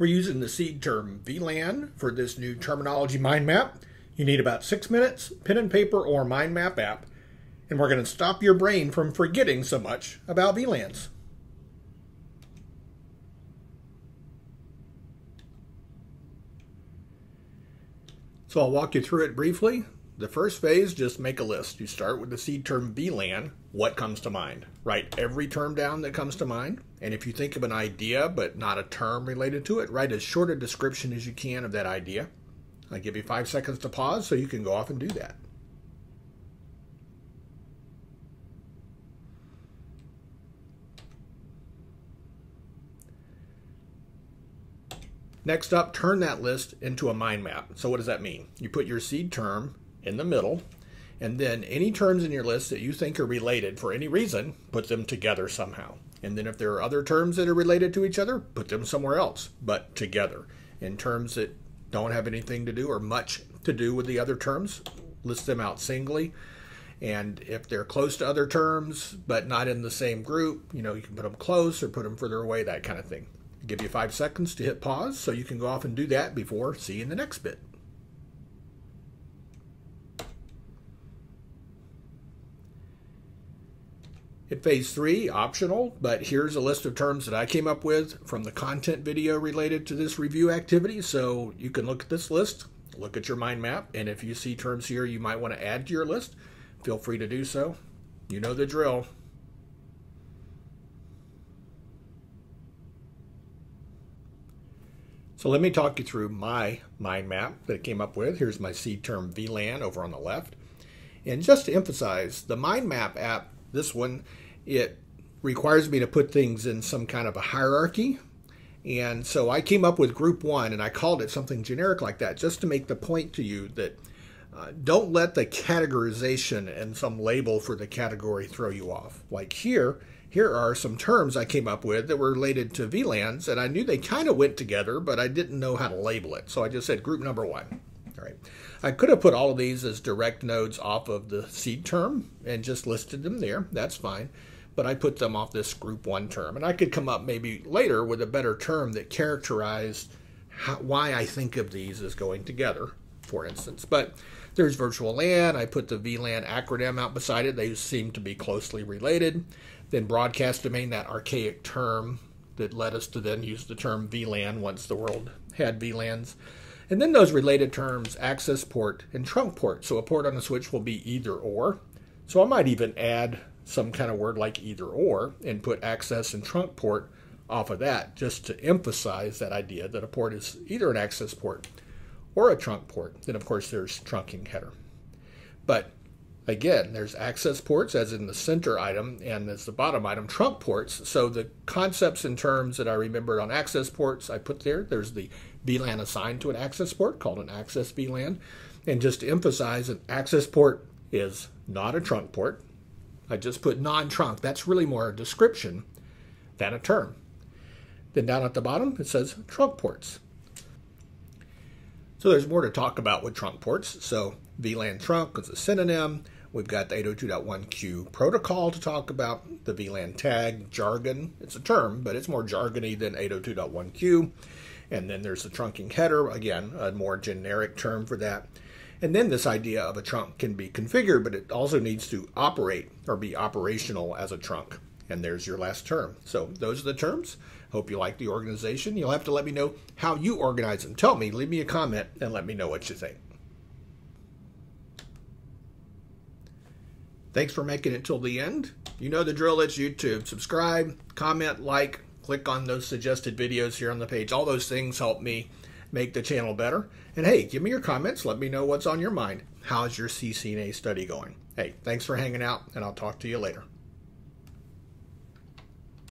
We're using the seed term VLAN for this new terminology mind map. You need about six minutes, pen and paper or mind map app, and we're going to stop your brain from forgetting so much about VLANs. So I'll walk you through it briefly. The first phase, just make a list. You start with the seed term VLAN. What comes to mind? Write every term down that comes to mind. And if you think of an idea but not a term related to it, write as short a description as you can of that idea. I give you five seconds to pause so you can go off and do that. Next up, turn that list into a mind map. So what does that mean? You put your seed term in the middle, and then any terms in your list that you think are related for any reason, put them together somehow. And then if there are other terms that are related to each other, put them somewhere else, but together. In terms that don't have anything to do or much to do with the other terms, list them out singly. And if they're close to other terms, but not in the same group, you know, you can put them close or put them further away, that kind of thing. Give you five seconds to hit pause so you can go off and do that before seeing the next bit. At phase three, optional, but here's a list of terms that I came up with from the content video related to this review activity. So you can look at this list, look at your mind map, and if you see terms here you might want to add to your list, feel free to do so. You know the drill. So let me talk you through my mind map that I came up with. Here's my seed term VLAN over on the left. And just to emphasize, the mind map app this one, it requires me to put things in some kind of a hierarchy. And so I came up with group one and I called it something generic like that just to make the point to you that uh, don't let the categorization and some label for the category throw you off. Like here, here are some terms I came up with that were related to VLANs, and I knew they kind of went together, but I didn't know how to label it. So I just said group number one. All right. I could have put all of these as direct nodes off of the seed term and just listed them there. That's fine. But I put them off this group one term. And I could come up maybe later with a better term that characterized how, why I think of these as going together, for instance. But there's virtual LAN. I put the VLAN acronym out beside it. They seem to be closely related. Then broadcast domain, that archaic term that led us to then use the term VLAN once the world had VLANs. And then those related terms, access port and trunk port. So a port on a switch will be either or. So I might even add some kind of word like either or and put access and trunk port off of that just to emphasize that idea that a port is either an access port or a trunk port. Then of course there's trunking header. But again, there's access ports as in the center item and as the bottom item, trunk ports. So the concepts and terms that I remembered on access ports I put there. There's the VLAN assigned to an access port called an access VLAN. And just to emphasize, an access port is not a trunk port. I just put non-trunk. That's really more a description than a term. Then down at the bottom, it says trunk ports. So there's more to talk about with trunk ports. So VLAN trunk is a synonym. We've got the 802.1q protocol to talk about. The VLAN tag jargon. It's a term, but it's more jargony than 802.1q. And then there's the trunking header, again, a more generic term for that. And then this idea of a trunk can be configured, but it also needs to operate or be operational as a trunk. And there's your last term. So those are the terms. Hope you like the organization. You'll have to let me know how you organize them. Tell me, leave me a comment, and let me know what you think. Thanks for making it till the end. You know the drill. It's YouTube. Subscribe, comment, like, click on those suggested videos here on the page. All those things help me make the channel better. And hey, give me your comments. Let me know what's on your mind. How's your CCNA study going? Hey, thanks for hanging out, and I'll talk to you later.